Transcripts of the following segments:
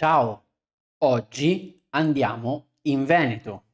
Ciao, oggi andiamo in Veneto.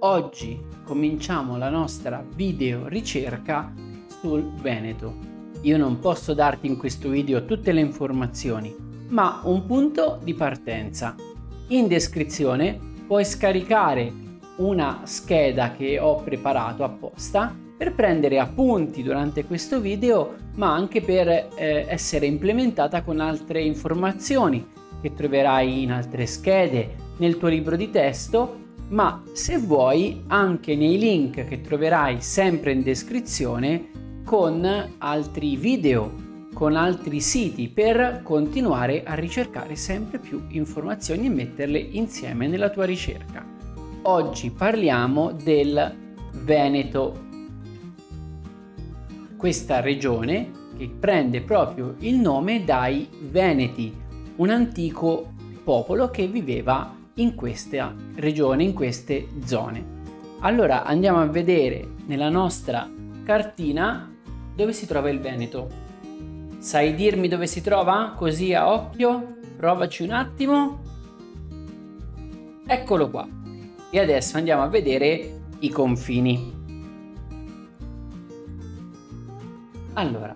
Oggi cominciamo la nostra video ricerca sul Veneto. Io non posso darti in questo video tutte le informazioni, ma un punto di partenza. In descrizione puoi scaricare una scheda che ho preparato apposta per prendere appunti durante questo video, ma anche per eh, essere implementata con altre informazioni che troverai in altre schede, nel tuo libro di testo ma se vuoi anche nei link che troverai sempre in descrizione con altri video, con altri siti per continuare a ricercare sempre più informazioni e metterle insieme nella tua ricerca. Oggi parliamo del Veneto, questa regione che prende proprio il nome dai Veneti, un antico popolo che viveva in questa regione, in queste zone. Allora andiamo a vedere nella nostra cartina dove si trova il Veneto. Sai dirmi dove si trova? Così a occhio? Provaci un attimo. Eccolo qua. E adesso andiamo a vedere i confini. Allora,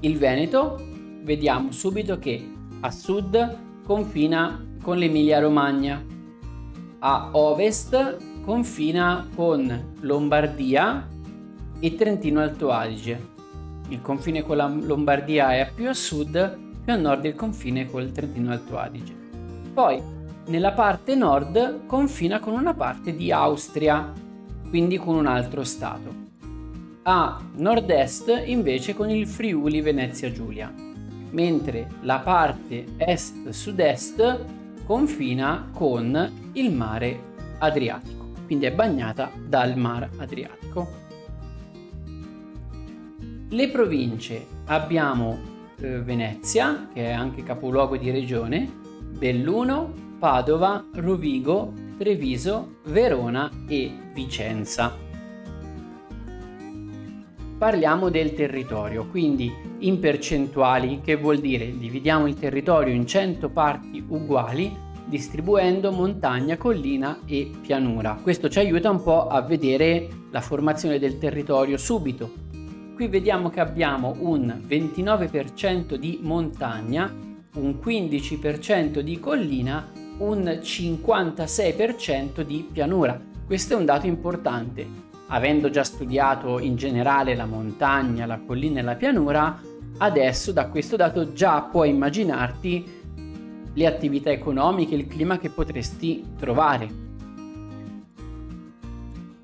il Veneto, vediamo subito che a sud confina con l'Emilia Romagna, a ovest confina con Lombardia e Trentino Alto Adige. Il confine con la Lombardia è più a sud, più a nord il confine con il Trentino Alto Adige. Poi nella parte nord confina con una parte di Austria, quindi con un altro stato. A nord-est invece con il Friuli Venezia Giulia, mentre la parte est-sud-est confina con il mare Adriatico, quindi è bagnata dal mare Adriatico. Le province abbiamo eh, Venezia, che è anche capoluogo di regione, Belluno, Padova, Rovigo, Treviso, Verona e Vicenza. Parliamo del territorio, quindi in percentuali, che vuol dire dividiamo il territorio in 100 parti uguali distribuendo montagna, collina e pianura. Questo ci aiuta un po' a vedere la formazione del territorio subito. Qui vediamo che abbiamo un 29% di montagna, un 15% di collina, un 56% di pianura. Questo è un dato importante. Avendo già studiato in generale la montagna, la collina e la pianura, adesso da questo dato già puoi immaginarti le attività economiche, il clima che potresti trovare.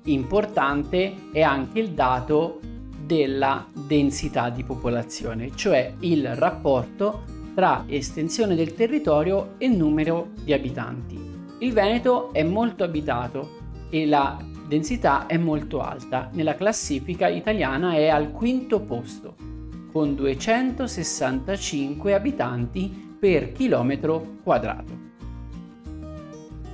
Importante è anche il dato della densità di popolazione, cioè il rapporto tra estensione del territorio e numero di abitanti. Il Veneto è molto abitato e la densità è molto alta. Nella classifica italiana è al quinto posto, con 265 abitanti per chilometro quadrato.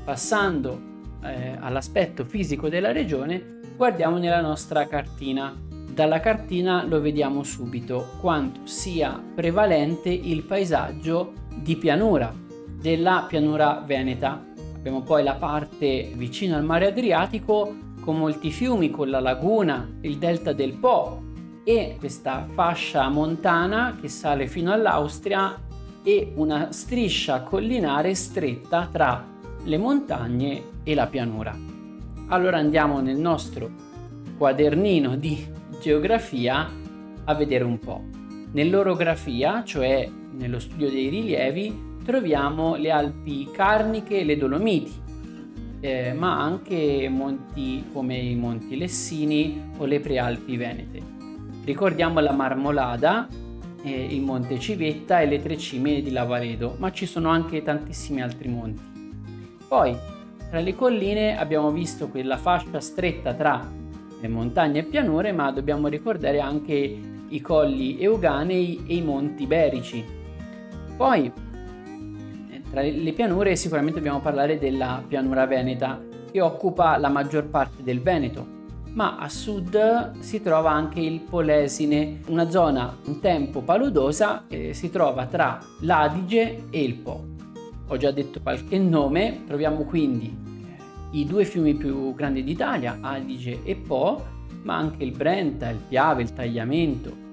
Passando eh, all'aspetto fisico della regione, guardiamo nella nostra cartina. Dalla cartina lo vediamo subito quanto sia prevalente il paesaggio di pianura, della pianura veneta. Abbiamo poi la parte vicino al mare Adriatico con molti fiumi, con la laguna, il delta del Po e questa fascia montana che sale fino all'Austria e una striscia collinare stretta tra le montagne e la pianura. Allora andiamo nel nostro quadernino di geografia a vedere un po'. Nell'orografia, cioè nello studio dei rilievi, troviamo le Alpi Carniche e le Dolomiti, eh, ma anche monti come i Monti Lessini o le Prealpi Venete. Ricordiamo la Marmolada, eh, il Monte Civetta e le tre cime di Lavaredo, ma ci sono anche tantissimi altri monti. Poi, tra le colline abbiamo visto quella fascia stretta tra le montagne e pianure, ma dobbiamo ricordare anche i colli euganei e i monti iberici. Poi, eh, tra le pianure sicuramente dobbiamo parlare della pianura veneta, che occupa la maggior parte del Veneto, ma a sud si trova anche il Polesine, una zona un tempo paludosa che si trova tra l'Adige e il Po. Ho già detto qualche nome, troviamo quindi eh, i due fiumi più grandi d'Italia, Adige e Po, ma anche il Brenta, il Piave, il Tagliamento,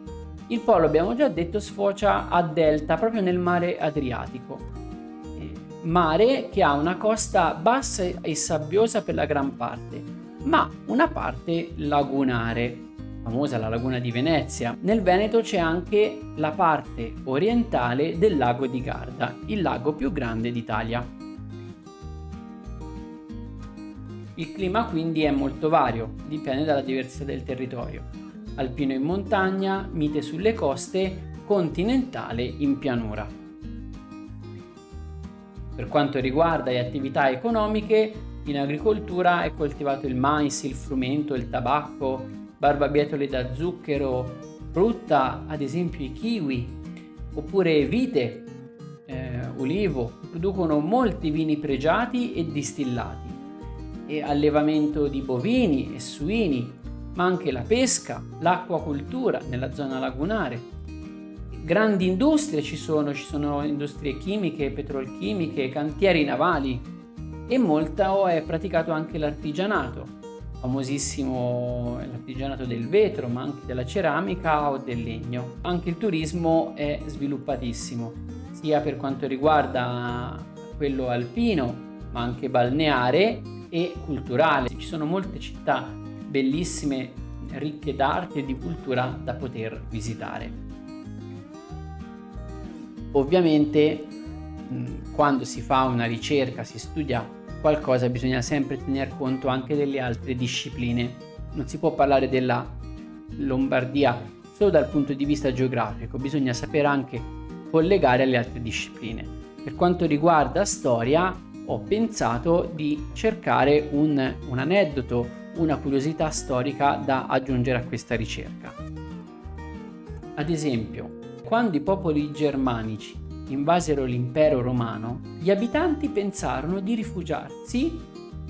il polo, abbiamo già detto, sfocia a delta proprio nel mare Adriatico. Mare che ha una costa bassa e sabbiosa per la gran parte, ma una parte lagunare, famosa la laguna di Venezia. Nel Veneto c'è anche la parte orientale del lago di Garda, il lago più grande d'Italia. Il clima quindi è molto vario, dipende dalla diversità del territorio alpino in montagna, mite sulle coste, continentale in pianura. Per quanto riguarda le attività economiche, in agricoltura è coltivato il mais, il frumento, il tabacco, barbabietole da zucchero, frutta, ad esempio i kiwi, oppure vite, eh, ulivo, producono molti vini pregiati e distillati, e allevamento di bovini e suini, ma anche la pesca, l'acquacultura nella zona lagunare. Grandi industrie ci sono, ci sono industrie chimiche, petrolchimiche, cantieri navali e molto è praticato anche l'artigianato, famosissimo l'artigianato del vetro, ma anche della ceramica o del legno. Anche il turismo è sviluppatissimo, sia per quanto riguarda quello alpino, ma anche balneare e culturale. Ci sono molte città bellissime, ricche d'arte e di cultura da poter visitare. Ovviamente quando si fa una ricerca, si studia qualcosa, bisogna sempre tener conto anche delle altre discipline. Non si può parlare della Lombardia solo dal punto di vista geografico, bisogna sapere anche collegare alle altre discipline. Per quanto riguarda storia, ho pensato di cercare un, un aneddoto una curiosità storica da aggiungere a questa ricerca. Ad esempio, quando i popoli germanici invasero l'impero romano, gli abitanti pensarono di rifugiarsi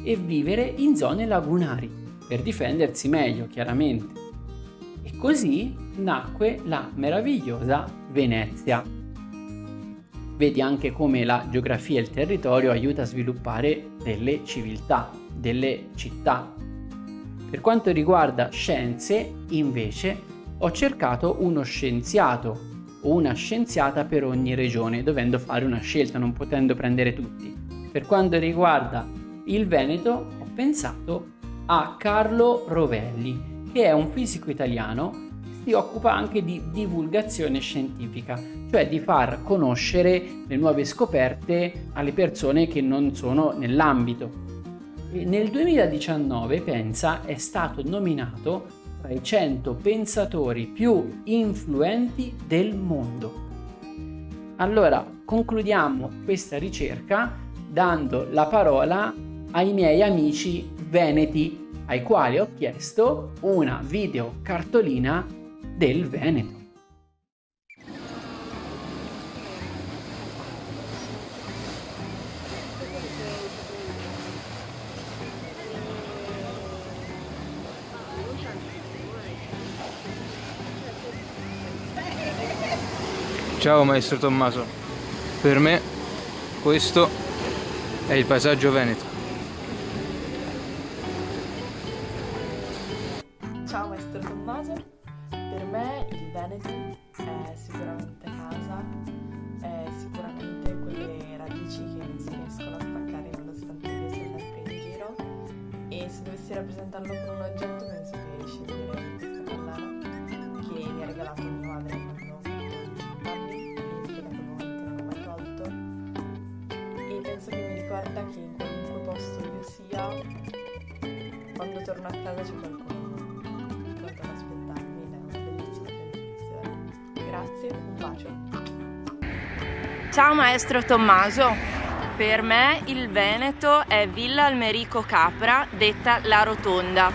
e vivere in zone lagunari, per difendersi meglio chiaramente. E così nacque la meravigliosa Venezia. Vedi anche come la geografia e il territorio aiuta a sviluppare delle civiltà, delle città, per quanto riguarda scienze, invece, ho cercato uno scienziato una scienziata per ogni regione, dovendo fare una scelta, non potendo prendere tutti. Per quanto riguarda il Veneto, ho pensato a Carlo Rovelli, che è un fisico italiano si occupa anche di divulgazione scientifica, cioè di far conoscere le nuove scoperte alle persone che non sono nell'ambito nel 2019, pensa, è stato nominato tra i 100 pensatori più influenti del mondo. Allora, concludiamo questa ricerca dando la parola ai miei amici veneti, ai quali ho chiesto una videocartolina del Veneto. Ciao maestro Tommaso, per me questo è il paesaggio veneto. Ciao maestro Tommaso, per me il Veneto è sicuramente casa, è sicuramente quelle radici che non si riescono a staccare nonostante io sia sempre in giro e se dovessi rappresentarlo con un oggetto penso che sceglierei questa collana che mi ha regalato mio madre. certa che in qualunque posto io sia, quando torno a casa c'è qualcuno pronto ad aspettarmi ed è una bellissima sensazione. Grazie, un bacio. Ciao maestro Tommaso. Per me il Veneto è Villa Almerico Capra, detta La Rotonda.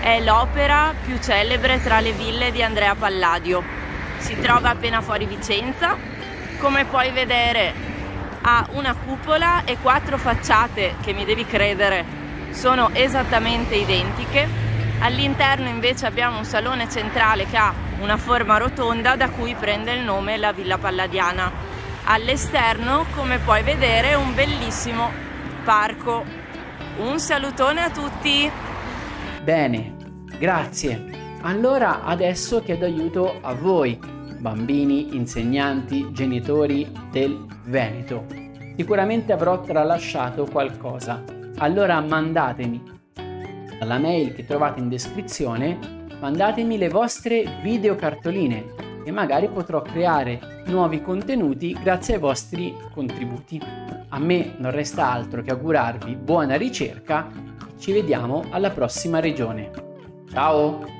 È l'opera più celebre tra le ville di Andrea Palladio. Si trova appena fuori Vicenza. Come puoi vedere ha una cupola e quattro facciate che mi devi credere sono esattamente identiche. All'interno invece abbiamo un salone centrale che ha una forma rotonda da cui prende il nome la Villa Palladiana. All'esterno, come puoi vedere, un bellissimo parco. Un salutone a tutti! Bene, grazie. Allora adesso chiedo aiuto a voi, bambini, insegnanti, genitori del Veneto. Sicuramente avrò tralasciato qualcosa. Allora mandatemi alla mail che trovate in descrizione, mandatemi le vostre videocartoline e magari potrò creare nuovi contenuti grazie ai vostri contributi. A me non resta altro che augurarvi buona ricerca ci vediamo alla prossima regione. Ciao!